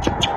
Cha-cha-cha.